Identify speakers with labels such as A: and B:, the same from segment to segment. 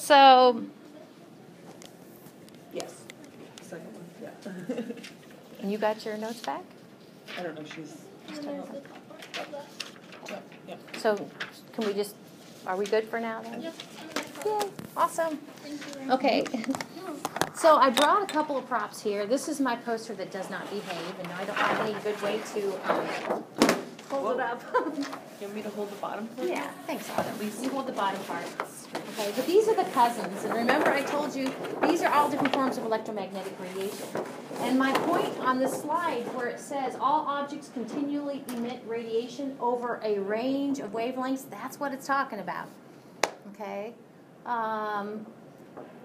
A: So,
B: Yes. Second one, yeah.
A: and you got your notes back?
B: I don't know, she's. Yep, yep.
A: So, can we just, are we good for now then?
C: Yep.
A: Yay, awesome.
C: Thank you.
A: Okay. So I brought a couple of props here. This is my poster that does not behave, and I don't have any good way to um, hold it up.
B: You want me to hold the bottom part?
A: yeah, thanks, Autumn. You hold the bottom part. Okay, but these are the cousins, and remember I told you these are all different forms of electromagnetic radiation. And my point on this slide, where it says all objects continually emit radiation over a range of wavelengths, that's what it's talking about. Okay. Um,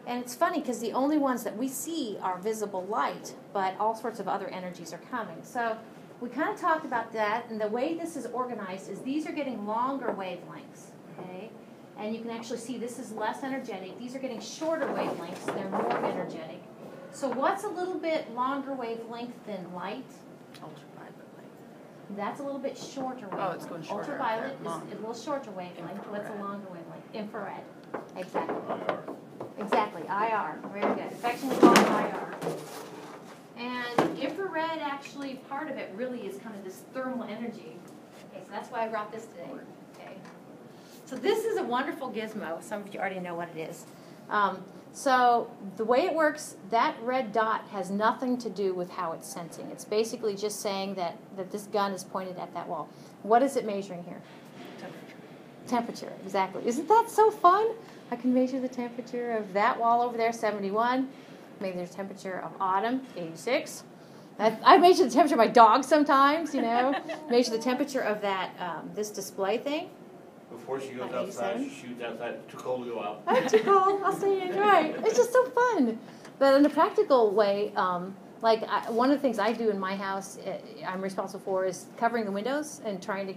A: and it's funny because the only ones that we see are visible light, but all sorts of other energies are coming. So we kind of talked about that, and the way this is organized is these are getting longer wavelengths, okay? And you can actually see this is less energetic. These are getting shorter wavelengths, they're more energetic. So what's a little bit longer wavelength than light?
B: Ultraviolet light.
A: That's a little bit shorter wavelength.
B: Oh, it's going shorter,
A: Ultraviolet
B: okay,
A: is
B: long.
A: a little shorter wavelength. What's a
B: Infrared.
A: longer wavelength? Infrared. Exactly.
D: IR.
A: Exactly, IR, very good. Affectionately called IR. And infrared, actually, part of it really is kind of this thermal energy. Okay, so that's why I brought this today. Okay. So this is a wonderful gizmo. Some of you already know what it is. Um, so the way it works, that red dot has nothing to do with how it's sensing. It's basically just saying that, that this gun is pointed at that wall. What is it measuring here?
B: Temperature.
A: Temperature, exactly. Isn't that so fun? I can measure the temperature of that wall over there, 71. Maybe there's temperature of autumn, 86. I, I measure the temperature of my dog sometimes, you know. measure the temperature of that um, this display thing.
D: Before she goes outside,
A: 87?
D: she shoots outside, too cold to go out.
A: I'm too cold. I'll stay in. Right. It's just so fun. But in a practical way, um, like I, one of the things I do in my house, uh, I'm responsible for is covering the windows and trying to,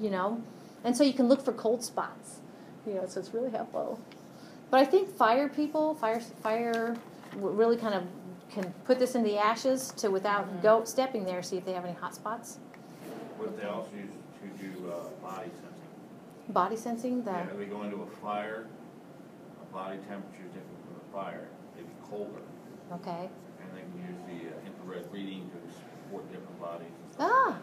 A: you know, and so you can look for cold spots. You know, so it's really helpful. But I think fire people, fire, fire, really kind of can put this in the ashes to without
B: Mhm.
A: go stepping there, see if they have any hot spots.
D: What they also use to do uh, body sensing.
A: Body sensing, the
D: Yeah, they go into a fire, a body temperature is different from the fire, maybe colder,
A: okay.
D: and they can use the uh, infrared reading to support different bodies.
A: Ah,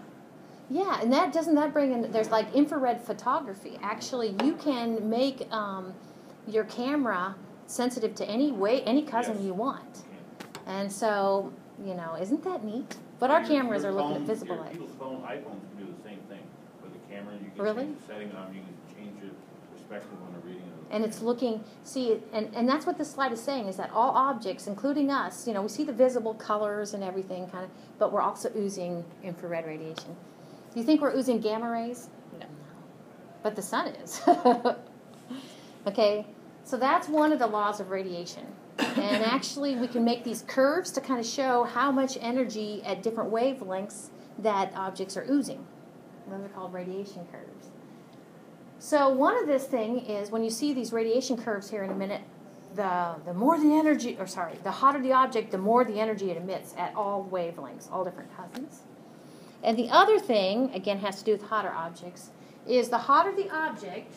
A: yeah, and that doesn't that bring in? There's like infrared photography. Actually, you can make um, your camera sensitive to any way, any cousin
D: Yes.
A: you want. And so, you know, isn't that neat? But our
D: Your-
A: cameras
D: your
A: are looking at visible
D: your
A: light.
D: People's phone, iPhones can do the same thing. With the camera, you can
A: Really?
D: change the setting on, you can change your perspective on the reading of the.
A: And it's looking, see, and, and that's what this slide is saying is that all objects, including us, you know, we see the visible colors and everything kind of, but we're also oozing infrared radiation. Do you think we're oozing gamma rays?
B: No.
A: But the sun is. okay, so that's one of the laws of radiation. And actually, we can make these curves to kind of show how much energy at different wavelengths that objects are oozing. Those are called radiation curves. So one of this thing is when you see these radiation curves here in a minute, the the more the energy, or sorry, the hotter the object, the more the energy it emits at all wavelengths, all different cousins. And the other thing, again, has to do with hotter objects, is the hotter the object,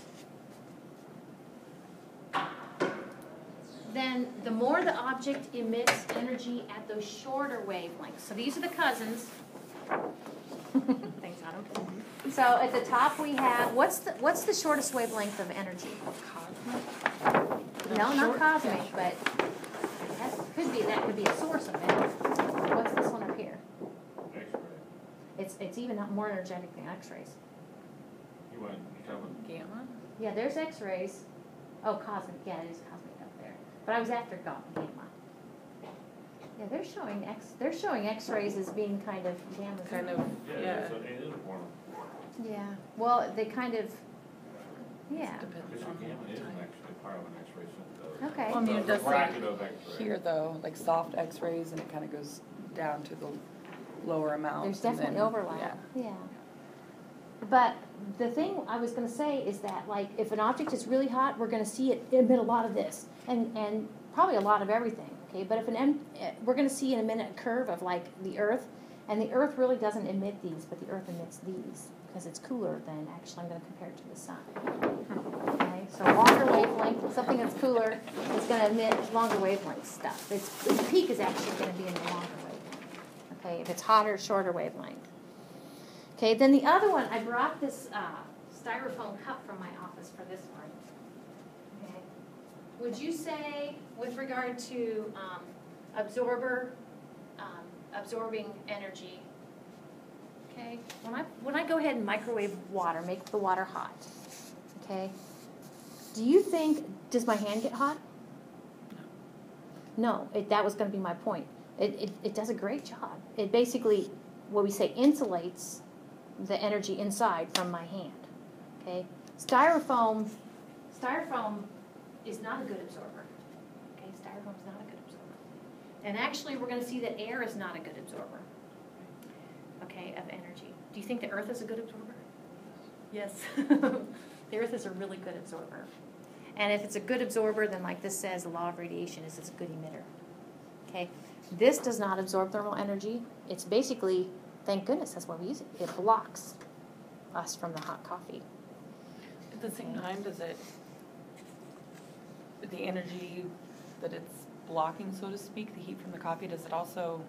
A: then the more the object emits energy at those shorter wavelengths. So these are the cousins. Thanks, Adam. So at the top we have what's the what's the shortest wavelength of energy? Cosmic. No, not cosmic, but that could be that could be a source of it. What's this one up here? It's it's even more energetic than X-rays.
D: You want, you talking about
B: Gamma?
A: Yeah, there's X-rays. Oh, cosmic. Yeah, it is cosmic up there. But I was after ga- gamma. Yeah, they're showing X. They're showing X-rays as being kind of gamma.
B: Kind of,
D: Yeah,
B: yeah.
D: it's a, it is a
A: Yeah. Well, they kind of. Yeah.
B: Depends
D: because
B: on
D: gamma is
B: the
D: an
B: type.
D: Part of an X-ray.
A: Okay.
B: Well, I mean, it
D: The
B: does say
D: bracket
B: here though, like soft x-rays and it kind of goes down to the lower amounts.
A: There's definitely
B: then-
A: overlap. Yeah. But the thing I was going to say is that, like, if an object is really hot, we're going to see it emit a lot of this, and and probably a lot of everything. Okay, but if an em- eh, we're going to see in a minute a curve of like the Earth, and the Earth really doesn't emit these, but the Earth emits these because it's cooler than actually I'm going to compare it to the sun. Okay, so longer wavelength. Something that's cooler is going to emit longer wavelength stuff. Its, its peak is actually going to be in the longer wavelength. Okay, if it's hotter, shorter wavelength. Okay, then the other one, I brought this uh, styrofoam cup from my office for this one. Okay, would you say, with regard to um, absorber, um, absorbing energy, okay, when I when I go ahead and microwave water, make the water hot, okay, do you think does my hand get hot? No, it, that was going to be my point. It, it, it does a great job. It basically, what we say, insulates the energy inside from my hand. Okay, styrofoam, styrofoam is not a good absorber. Okay, styrofoam is not a good absorber. And actually, we're going to see that air is not a good absorber. Okay, of energy. Do you think the Earth is a good absorber? Yes. the Earth is a really good absorber. And if it's a good absorber, then like this says, the law of radiation is it's a good emitter. Okay, this does not absorb thermal energy. It's basically Thank goodness that's why we use it. It blocks us from the hot coffee.
B: At the same time, does it, the energy that it's blocking, so to speak, the heat from the coffee, does it also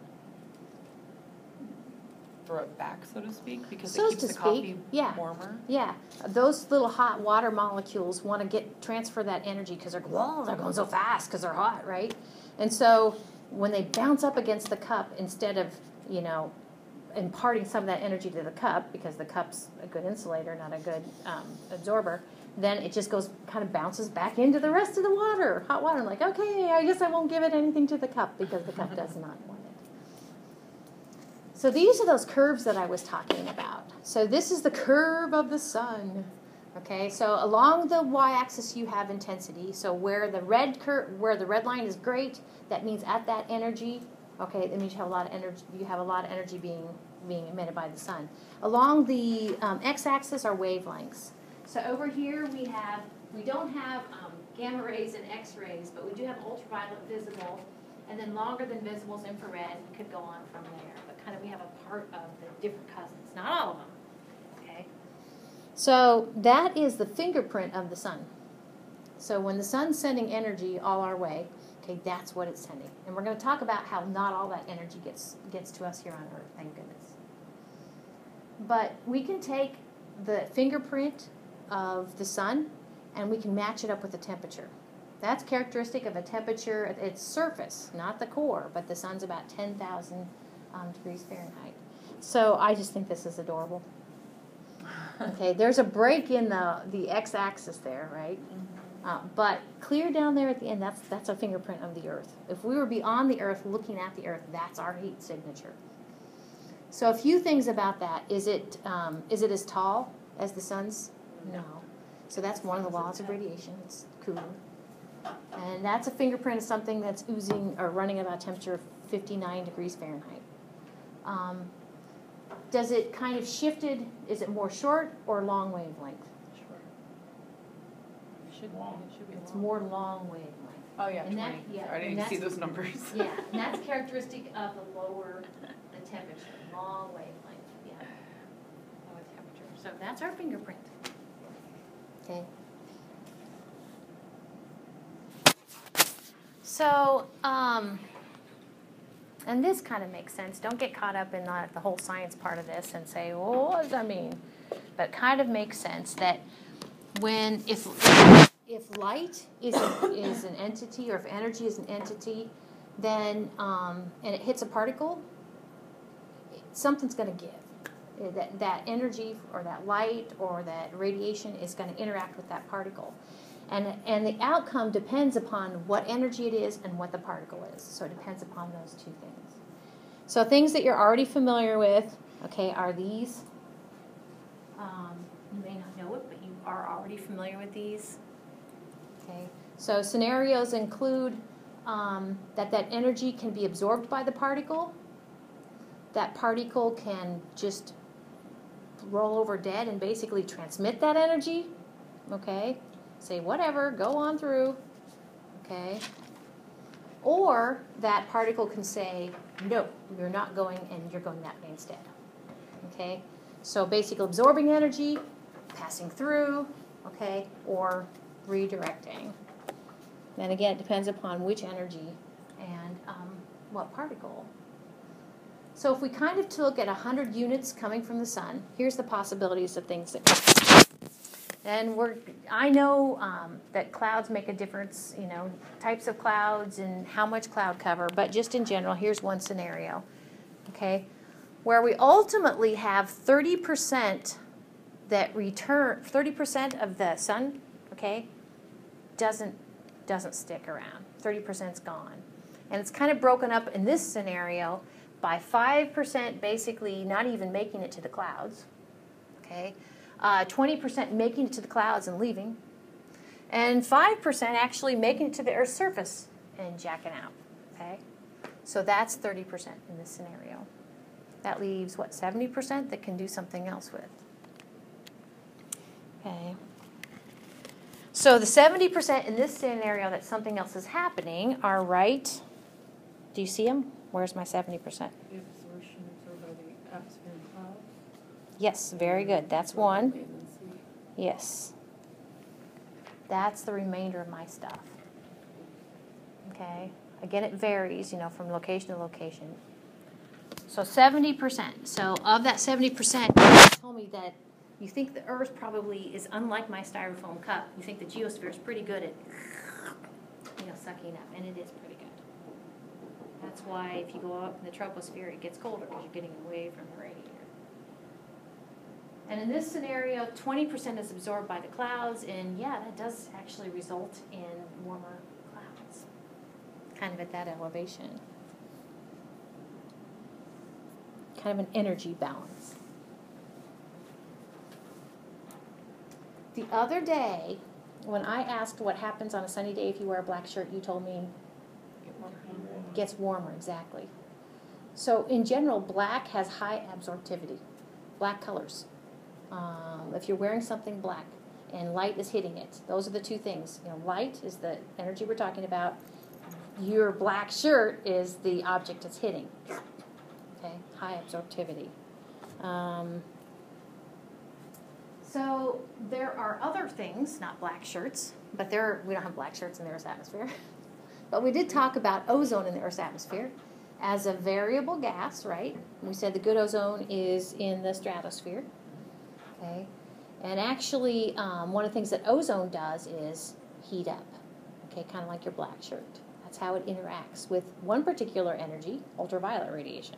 B: throw it back, so to speak, because
A: So
B: it
A: to
B: the
A: speak,
B: coffee
A: yeah.
B: warmer?
A: Yeah, those little hot water molecules want to get transfer that energy because they're whoa, they're going so fast because they're hot, right? And so when they bounce up against the cup, instead of you know imparting some of that energy to the cup because the cup's a good insulator, not a good um, absorber, then it just goes kind of bounces back into the rest of the water, hot water. I'm like, okay, I guess I won't give it anything to the cup because the cup does not want it. So these are those curves that I was talking about. So this is the curve of the sun. Okay, so along the y-axis you have intensity. So where the red cur- where the red line is great, that means at that energy Okay, that means you have a lot of energy. You have a lot of energy being being emitted by the sun. Along the um, x-axis are wavelengths. So over here we have we don't have um, gamma rays and X-rays, but we do have ultraviolet visible, and then longer than visible is infrared. We Could go on from there, but kind of we have a part of the different cousins, not all of them. Okay. So that is the fingerprint of the sun. So when the sun's sending energy all our way, Okay, that's what it's sending. And we're going to talk about how not all that energy gets gets to us here on Earth, thank goodness. But we can take the fingerprint of the sun and we can match it up with the temperature. That's characteristic of a temperature at its surface, not the core, but the sun's about 10,000 um, degrees Fahrenheit. So I just think this is adorable. Okay, there's a break in the, the x-axis there, right? Mm-hmm. Uh, but clear down there at the end, that's that's a fingerprint of the Earth. If we were beyond the Earth, looking at the Earth, that's our heat signature. So a few things about that. Is it um, is it as tall as the sun's? No. So that's one of the laws of radiation. It's cooler. And that's a fingerprint of something that's oozing or running at a temperature of 59 degrees Fahrenheit. Um, does it kind of shifted? Is it more short or long wavelength?
B: Should,
D: Long.
B: it should be
A: It's
B: long.
A: more long wavelength.
B: Oh, yeah,
A: and that-
B: twenty.
A: yeah,
B: I
A: and
B: didn't see
A: that's-
B: those numbers.
A: Yeah, and that's characteristic of the lower the temperature, long wavelength, yeah. Lower temperature. So that's our fingerprint. Okay. So, um, and this kind of makes sense. Don't get caught up in the, the whole science part of this and say, well, what does that mean? But it kind of makes sense that when, if, if light is, a, is an entity or if energy is an entity, then, um, and it hits a particle, something's going to give. Uh, That, that energy or that light or that radiation is going to interact with that particle. And, and the outcome depends upon what energy it is and what the particle is. So it depends upon those two things. So things that you're already familiar with, okay, are these. Um, you may not know it, but you are already familiar with these. Okay, so scenarios include um, that that energy can be absorbed by the particle. That particle can just roll over dead and basically transmit that energy. Okay, say whatever, go on through. Okay, or that particle can say, no, you're not going and you're going that way instead. Okay, so basically absorbing energy, passing through, okay, or redirecting. And again, it depends upon which energy and um, what particle. So if we kind of look at 100 units coming from the sun, here's the possibilities of things that. And we're, I know um, that clouds make a difference, you know, types of clouds and how much cloud cover, but just in general, here's one scenario, okay, where we ultimately have 30% that return, 30% of the sun, okay, doesn't, doesn't stick around. 30% is gone. And it's kind of broken up in this scenario by 5% basically not even making it to the clouds, okay, uh, 20% making it to the clouds and leaving, and 5% actually making it to the Earth's surface and jacking out, okay? So that's 30% in this scenario. That leaves, what, 70% that can do something else with. Okay. So the 70% in this scenario that something else is happening are right. Do you see them? Where's my 70%?
B: Absorption over the atmosphere.
A: Yes, very good. That's one.
B: Wait and see.
A: Yes. That's the remainder of my stuff. Okay. Again, it varies, you know, from location to location. So 70%. So of that 70%, you told me that you think the Earth probably is unlike my styrofoam cup. You think the geosphere is pretty good at, you know, sucking up, and it is pretty good. That's why if you go up in the troposphere, it gets colder because you're getting away from the radiator. And in this scenario, 20% is absorbed by the clouds, and yeah, that does actually result in warmer clouds, kind of at that elevation. Kind of an energy balance. The other day, when I asked what happens on a sunny day if you wear a black shirt, you told me it gets warmer, exactly. So, in general, black has high absorptivity, black colors. Um, if you're wearing something black and light is hitting it, those are the two things. You know, light is the energy we're talking about. Your black shirt is the object it's hitting. Okay, high absorptivity. Um, so there are other things, not black shirts, but there we don't have black shirts in the Earth's atmosphere. but we did talk about ozone in the Earth's atmosphere as a variable gas, right? We said the good ozone is in the stratosphere. Okay, and actually, um, one of the things that ozone does is heat up. Okay, kind of like your black shirt. That's how it interacts with one particular energy, ultraviolet radiation.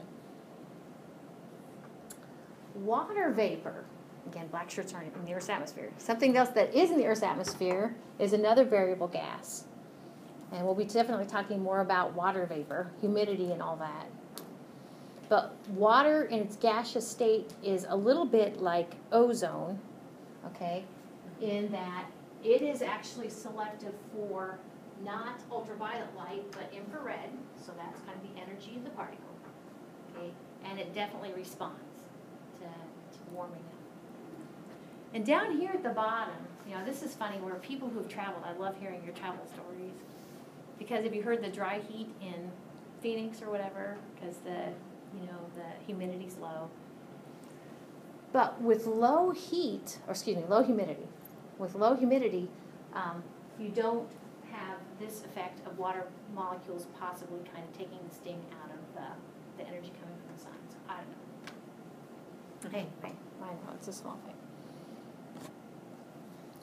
A: Water vapor. Again, black shirts aren't in the Earth's atmosphere. Something else that is in the Earth's atmosphere is another variable gas. And we'll be definitely talking more about water vapor, humidity, and all that. But water in its gaseous state is a little bit like ozone, okay, in that it is actually selective for not ultraviolet light, but infrared. So that's kind of the energy of the particle, okay, and it definitely responds to, to warming up. And down here at the bottom, you know, this is funny where people who've traveled, I love hearing your travel stories. Because have you heard the dry heat in Phoenix or whatever? Because the, you know, the humidity's low. But with low heat, or excuse me, low humidity, with low humidity, um, you don't have this effect of water molecules possibly kind of taking the sting out of the, the energy coming from the sun. So I don't know. Anyway, I know it's a small thing.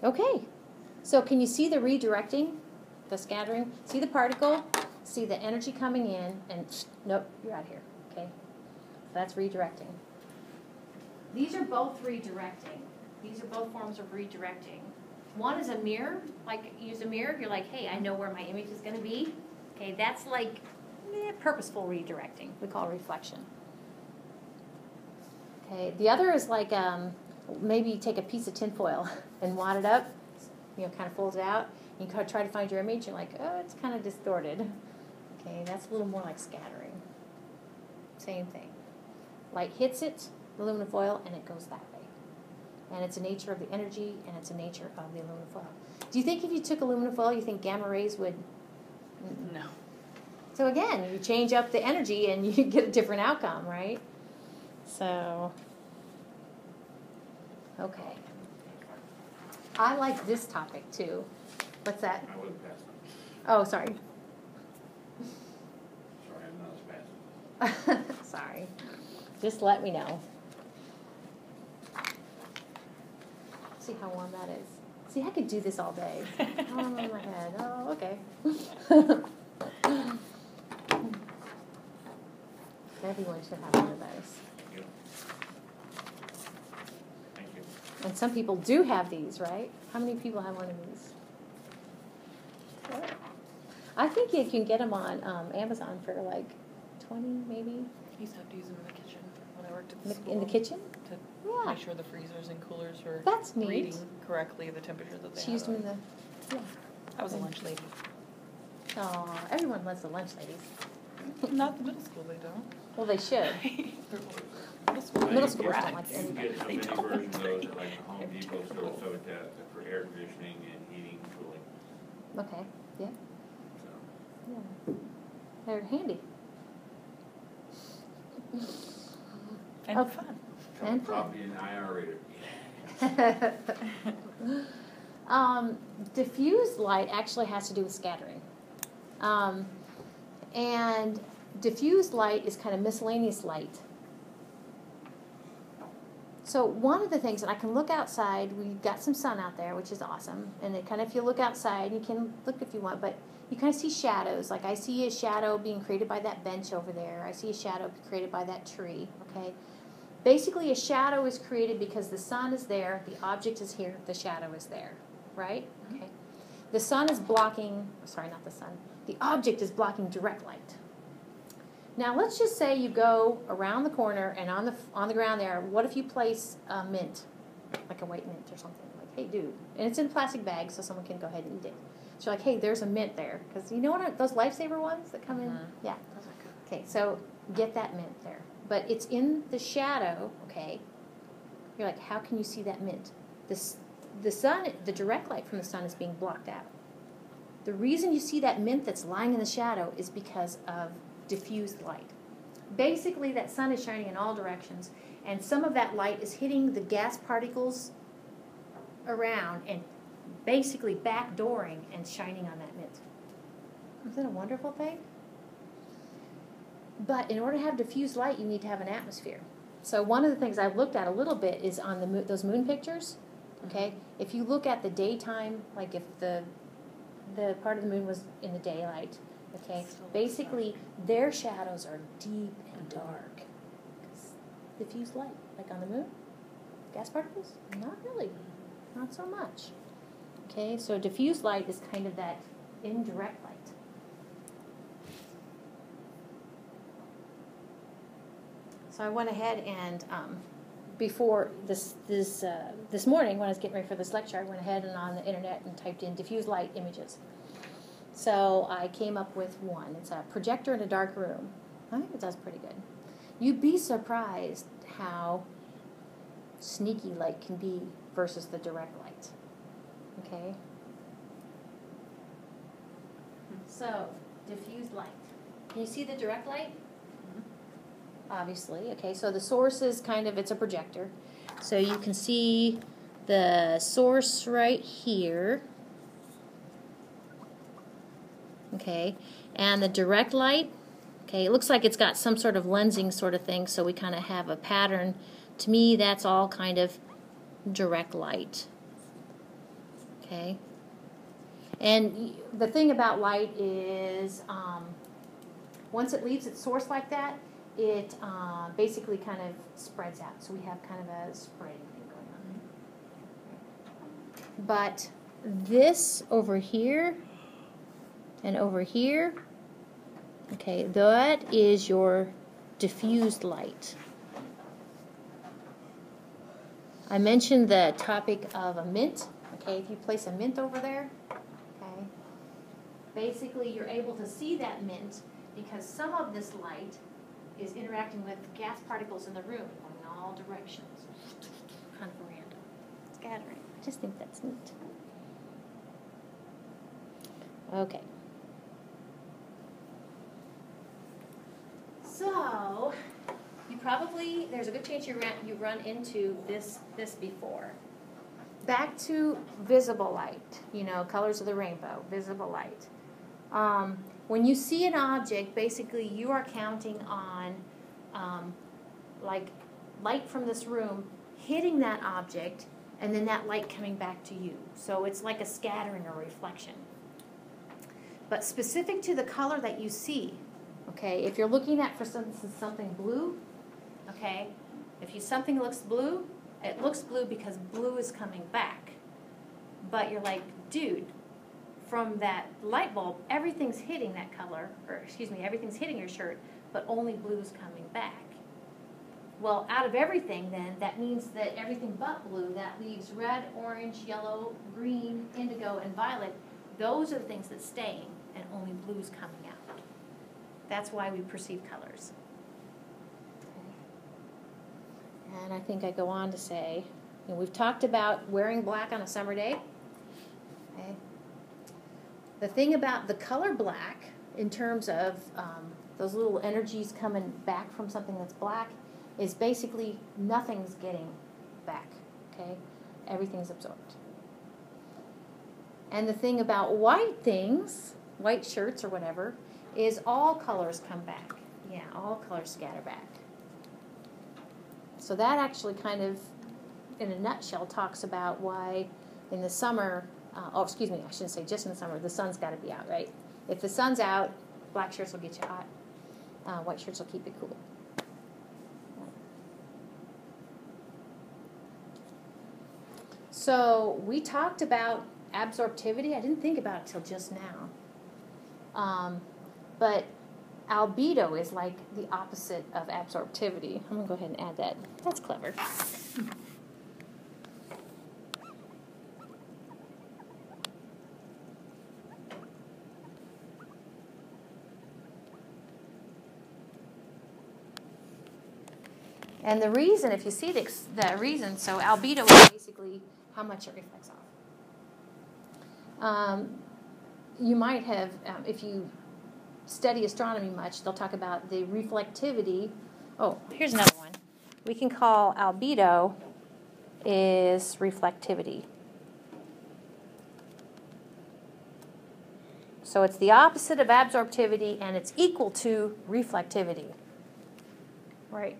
A: Okay, so can you see the redirecting, the scattering? See the particle, see the energy coming in, and nope, you're out here. Okay, that's redirecting. These are both redirecting. These are both forms of redirecting. One is a mirror, like use a mirror. You're like, hey, I know where my image is going to be. Okay, that's like eh, purposeful redirecting. We call reflection. Okay, the other is like um, maybe take a piece of tinfoil and wad it up, you know, kind of fold it out. You try to find your image. You're like, oh, it's kind of distorted. Okay, that's a little more like scattering. Same thing. Light hits it, the aluminum foil, and it goes that way. And it's a nature of the energy, and it's a nature of the aluminum foil. Do you think if you took aluminum foil, you think gamma rays would?
B: No.
A: So again, you change up the energy, and you get a different outcome, right? So, okay. I like this topic too. What's that?
D: I would pass
A: Oh, sorry.
D: Sorry, I'm not as fast.
A: sorry. Just let me know. See how warm that is. See, I could do this all day. Oh, my head. Oh, okay. Everyone should have one of those.
D: Thank you. Thank you.
A: And some people do have these, right? How many people have one of these? I think you can get them on um, Amazon for like twenty, maybe,
B: I used to have to use them in the kitchen when I worked at
A: in
B: the
A: the,
B: school.
A: in the kitchen.
B: To
A: Yeah,
B: make sure the freezers and coolers were
A: that's neat.
B: reading correctly the temperature that they
A: She used them in the. Yeah.
B: I was a lunch lady.
A: Oh, everyone loves the lunch ladies.
B: Not the middle school, they don't.
A: Well, they should.
B: Middle school.
A: Middle
D: you
A: schoolers don't like
D: You can
A: anybody.
D: get a
B: They
D: mini
B: don't.
D: version of those at like the Home Depot store, so it, for air conditioning and heating, cooling,
A: Okay. Yeah.
D: so.
A: Yeah. They're handy.
B: And
A: Oh.
B: fun.
A: And fun.
D: Copy an IR rated.
A: um, diffused light actually has to do with scattering. Um, and diffused light is kind of miscellaneous light. So one of the things, and I can look outside, we've got some sun out there, which is awesome. And it kind of, if you look outside, you can look if you want, but you kind of see shadows. Like I see a shadow being created by that bench over there. I see a shadow created by that tree, okay? Basically, a shadow is created because the sun is there, the object is here, the shadow is there, right? Mm-hmm. Okay. The sun is blocking, sorry, not the sun, the object is blocking direct light. Now, let's just say you go around the corner and on the, on the ground there, what if you place a mint, like a white mint or something? Like, hey, dude, and it's in plastic bag so someone can go ahead and eat it. So, you're like, hey, there's a mint there. Because you know what, are, those lifesaver ones that come in?
B: Mhm.
A: Yeah.
B: Those are good.
A: Okay, so get that mint there. But it's in the shadow, okay? You're like, how can you see that mint? This, the sun, the direct light from the sun is being blocked out. The reason you see that mint that's lying in the shadow is because of diffused light. Basically, that sun is shining in all directions, and some of that light is hitting the gas particles around and basically backdooring and shining on that mint. Isn't that a wonderful thing? But in order to have diffused light, you need to have an atmosphere. So one of the things I've looked at a little bit is on the moon, those moon pictures. Okay, if you look at the daytime, like if the the part of the moon was in the daylight, okay, basically their shadows are deep and dark. 'Cause Diffused light, like on the moon, gas particles, not really, not so much. Okay, so diffused light is kind of that indirect light. So I went ahead and um, before this this uh, this morning when I was getting ready for this lecture, I went ahead and on the internet and typed in diffuse light images. So I came up with one. It's a projector in a dark room. I think it does pretty good. You'd be surprised how sneaky light can be versus the direct light. Okay. So diffused light. Can you see the direct light? Mm-hmm. obviously. Okay, so the source is kind of it's a projector. So you can see the source right here. Okay, and the direct light. Okay, it looks like it's got some sort of lensing sort of thing, so we kind of have a pattern. To me, that's all kind of direct light. Okay. And the thing about light is, um, once it leaves its source like that, it uh, basically kind of spreads out. So we have kind of a spreading thing going on. But this over here and over here, okay, that is your diffused light. I mentioned the topic of a mint. Okay, if you place a mint over there, okay, basically you're able to see that mint because some of this light is interacting with gas particles in the room going in all directions. Kind of random. Scattering. I just think that's neat. Okay. So, you probably, there's a good chance you ran, you run into this, this before. Back to visible light, you know, colors of the rainbow, visible light. Um, when you see an object, basically you are counting on um, like light from this room hitting that object and then that light coming back to you. So it's like a scattering or reflection. But specific to the color that you see, okay, if you're looking at, for instance, something blue, okay, if you something looks blue, it looks blue because blue is coming back. But you're like, dude, from that light bulb, everything's hitting that color, or excuse me, everything's hitting your shirt, but only blue's coming back. Well, out of everything, then, that means that everything but blue, that leaves red, orange, yellow, green, indigo, and violet. Those are the things that's staying, and only blue's coming out. That's why we perceive colors. And I think I go on to say, you know, we've talked about wearing black on a summer day. Okay. The thing about the color black, in terms of um, those little energies coming back from something that's black, is basically nothing's getting back. Okay, everything's absorbed. And the thing about white things, white shirts or whatever, is all colors come back. Yeah, all colors scatter back. So that actually kind of, in a nutshell, talks about why in the summer, uh, oh, excuse me, I shouldn't say just in the summer, the sun's got to be out, right? If the sun's out, black shirts will get you hot, uh, white shirts will keep it cool. So we talked about absorptivity. I didn't think about it till just now. Um, but albedo is like the opposite of absorptivity. I'm going to go ahead and add that. That's clever. And the reason, if you see the, the reason, so albedo is basically how much it reflects off. Um, you might have, um, if you study astronomy much, they'll talk about the reflectivity. Oh, here's another one. We can call albedo is reflectivity. So it's the opposite of absorptivity and it's equal to reflectivity. Right.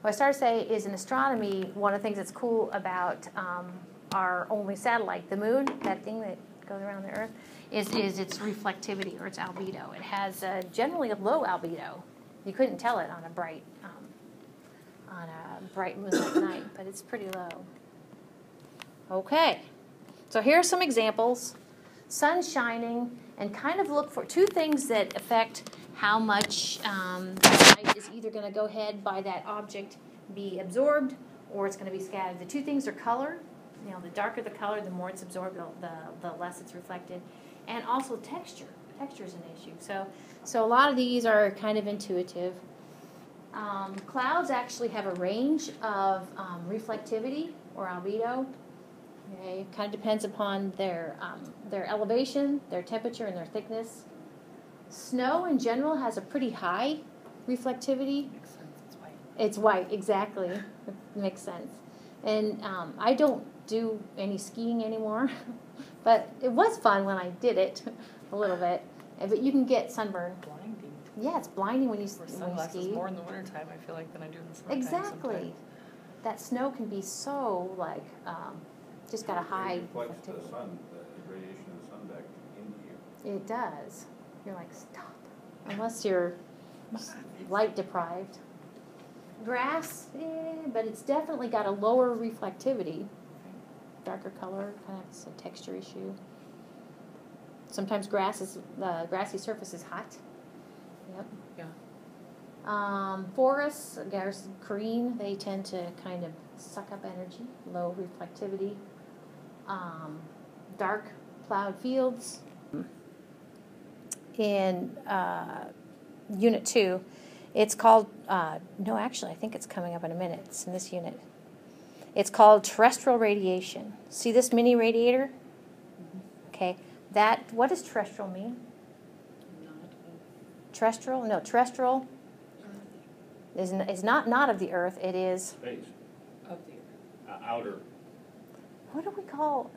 A: What I started to say is in astronomy, one of the things that's cool about um, our only satellite, the moon, that thing that goes around the Earth, is, is its reflectivity or its albedo. It has generally a low albedo. You couldn't tell it on a bright um, on a bright moonlight night, but it's pretty low. Okay, so here are some examples. Sun shining, and kind of look for two things that affect how much um, light is either going to go ahead by that object be absorbed or it's going to be scattered. The two things are color. You know, the darker the color, the more it's absorbed, the, the less it's reflected. And also texture. Texture is an issue. So, so a lot of these are kind of intuitive. Um, clouds actually have a range of um, reflectivity or albedo. Okay, kind of depends upon their um, their elevation, their temperature, and their thickness. Snow in general has a pretty high reflectivity.
B: Makes sense. It's white.
A: It's white, exactly. It makes sense. And um, I don't do any skiing anymore, but it was fun when I did it a little bit. But you can get sunburn.
B: Blinding.
A: Yeah, it's blinding when you,
B: Wear
A: when you
B: sunglasses
A: ski.
B: more in the wintertime, I feel like, than I do in the summertime.
A: Exactly.
B: sometimes.
A: That snow can be so like um, just got a high
D: It reflects the sun, the radiation of the sun back into you.
A: It does. You're like stop, unless you're light deprived. Grass, eh, but it's definitely got a lower reflectivity. Darker color, kind of it's a texture issue. Sometimes grass is the grassy surface is hot. Yep.
B: Yeah.
A: Um, forests, there's green. They tend to kind of suck up energy, low reflectivity. Um, dark plowed fields. In uh, Unit 2, it's called, uh, no, actually, I think it's coming up in a minute. It's in this unit. It's called terrestrial radiation. See this mini radiator? Okay, that, what does terrestrial mean? Not. Terrestrial? No, terrestrial is, n- is not not of the earth, it is,
D: Space,
B: Of the
D: uh, outer,
A: what do we call?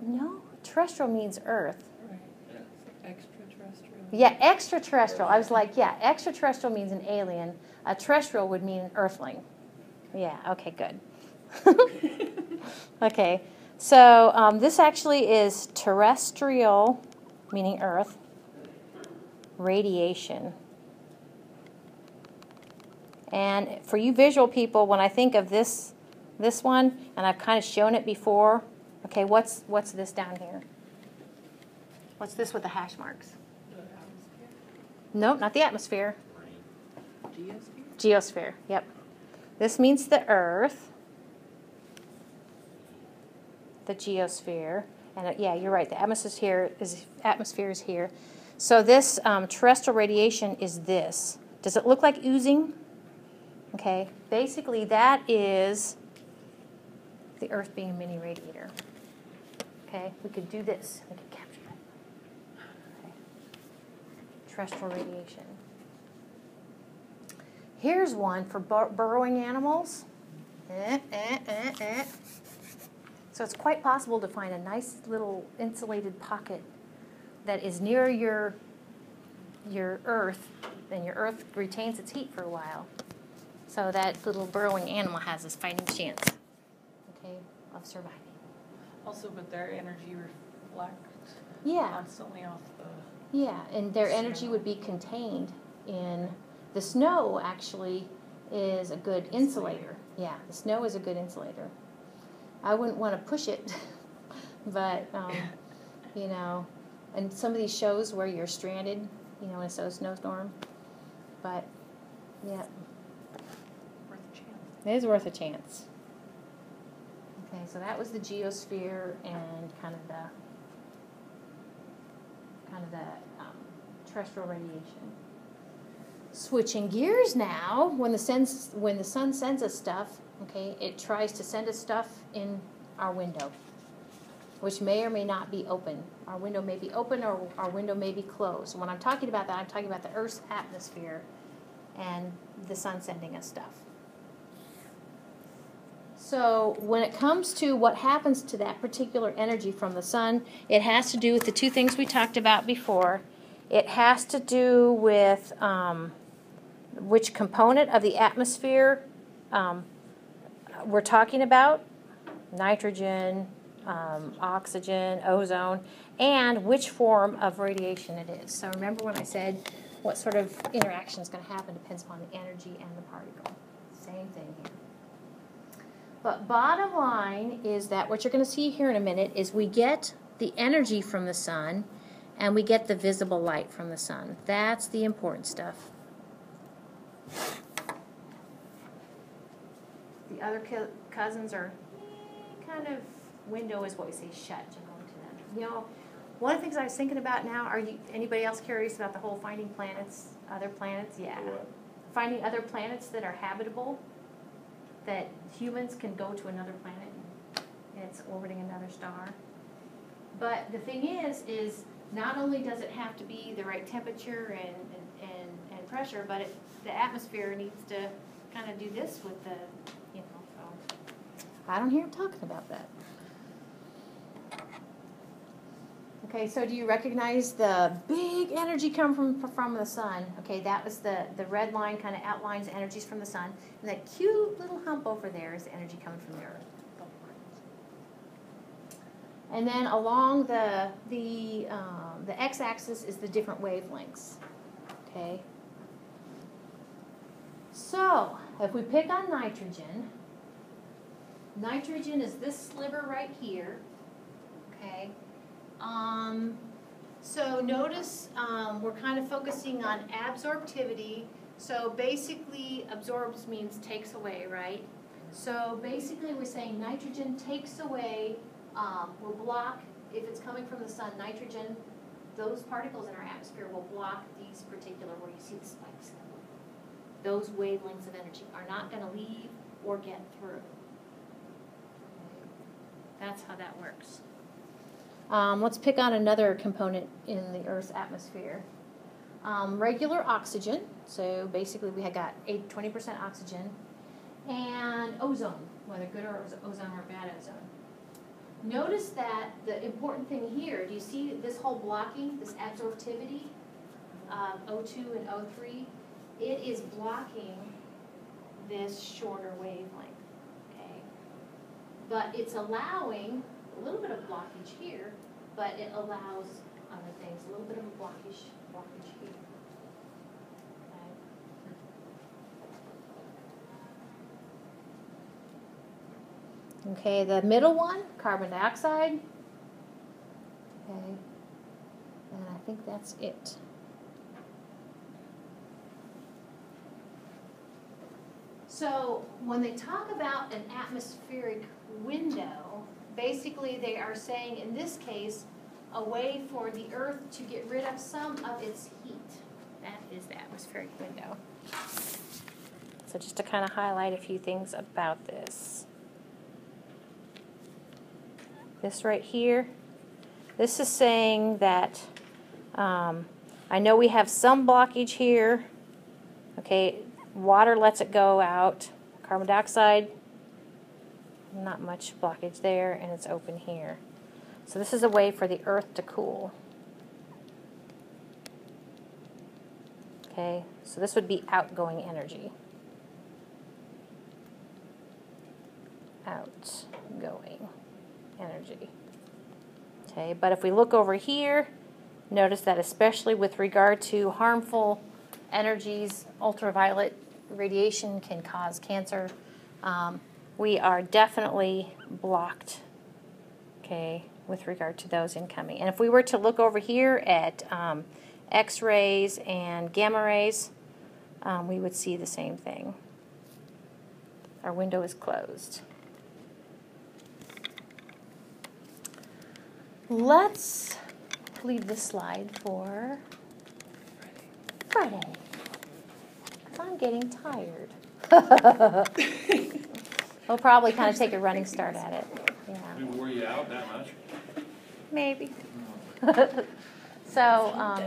A: No, terrestrial means earth.
B: Earth. Extraterrestrial.
A: Yeah, extraterrestrial. I was like, yeah, extraterrestrial means an alien. A terrestrial would mean an earthling. Yeah, okay, good. okay, so um, this actually is terrestrial, meaning Earth, radiation. And for you visual people, when I think of this, this one, and I've kind of shown it before, okay, what's what's this down here? What's this with the hash marks? Nope, not the atmosphere.
B: Geosphere?
A: Geosphere, yep. This means the Earth, the geosphere, and uh, yeah, you're right. The atmosphere is atmosphere is here. So this um, terrestrial radiation is this. Does it look like oozing? Okay, basically that is the Earth being a mini radiator. Okay, we could do this. We could capture that. Okay. Terrestrial radiation. Here's one for bur- burrowing animals. Eh, eh, eh, eh. So it's quite possible to find a nice little insulated pocket that is near your your earth, and your earth retains its heat for a while. So that little burrowing animal has this fighting chance, okay, of surviving.
B: Also, but their energy reflect
A: Yeah,
B: constantly off the.
A: yeah, and their energy would be contained in the snow. Actually, is a good insulator. Yeah, the snow is a good insulator. I wouldn't want to push it, but um, you know, and some of these shows where you're stranded, you know, in a snowstorm. But yeah,
B: Worth a chance.
A: it is worth a chance. Okay, so that was the geosphere and kind of the kind of the um, terrestrial radiation. Switching gears now, when the sends when the sun sends us stuff, okay, it tries to send us stuff in our window, which may or may not be open. Our window may be open or our window may be closed. When I'm talking about that, I'm talking about the Earth's atmosphere and the sun sending us stuff. So, when it comes to what happens to that particular energy from the sun, it has to do with the two things we talked about before. It has to do with um, which component of the atmosphere um, we're talking about nitrogen, um, oxygen, ozone, and which form of radiation it is. So, remember when I said what sort of interaction is going to happen depends upon the energy and the particle. Same thing here. But bottom line is that what you're going to see here in a minute is we get the energy from the sun and we get the visible light from the sun. That's the important stuff. The other co- cousins are kind of window is what we say shut to go into them. You know, one of the things I was thinking about now, are you anybody else curious about the whole finding planets, other planets? Yeah.
D: What?
A: Finding other planets that are habitable, that humans can go to another planet and it's orbiting another star. But the thing is, is not only does it have to be the right temperature and, and, and, and pressure, but it, the atmosphere needs to kind of do this with the, you know, so. I don't hear him talking about that. Okay, so do you recognize the big energy come from from the sun? Okay, that was the the red line kind of outlines energies from the sun, and that cute little hump over there is the energy coming from the earth. And then along the the um, the x-axis is the different wavelengths. Okay. So if we pick on nitrogen, nitrogen is this sliver right here. Okay. Um, so notice um, we're kind of focusing on absorptivity. So basically, absorbs means takes away, right? So basically, we're saying nitrogen takes away, um, will block, if it's coming from the sun, nitrogen, those particles in our atmosphere will block these particular, where you see the spikes. Those wavelengths of energy are not going to leave or get through. That's how that works. Um, let's pick on another component in the Earth's atmosphere. Um, regular oxygen, so basically we had got 8, 20% oxygen, and ozone, whether good or ozone or bad ozone. Notice that the important thing here, do you see this whole blocking, this absorptivity, um, O2 and O3? It is blocking this shorter wavelength, okay? But it's allowing a little bit of blockage here, but it allows other things, a little bit of a blockage, blockage here. Okay? Okay, the middle one, carbon dioxide. Okay, and I think that's it. So when they talk about an atmospheric window, basically they are saying in this case, a way for the Earth to get rid of some of its heat. That is the atmospheric window. So just to kind of highlight a few things about this. This right here, this is saying that um, I know we have some blockage here. Okay, water lets it go out. Carbon dioxide, not much blockage there, and it's open here. So this is a way for the earth to cool. Okay, so this would be outgoing energy. Outgoing energy. Okay, but if we look over here, notice that especially with regard to harmful energies, ultraviolet radiation can cause cancer. Um, we are definitely blocked, okay, with regard to those incoming. And if we were to look over here at um, X rays and gamma rays, um, we would see the same thing. Our window is closed. Let's leave this slide for Friday. Because I'm getting tired. we'll probably kind of take a running start at it. Yeah.
D: We wore you out that much?
A: Maybe. so, um,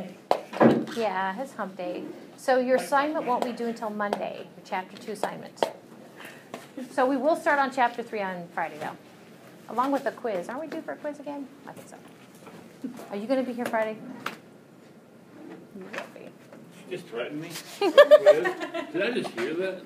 A: yeah, it's hump day. So your assignment won't be due until Monday, your chapter two assignment. So we will start on chapter three on Friday though, along with a quiz. Aren't we due for a quiz again? I think so. Are you gonna be here Friday? You will be.
C: She just threatened me. Did I just hear that?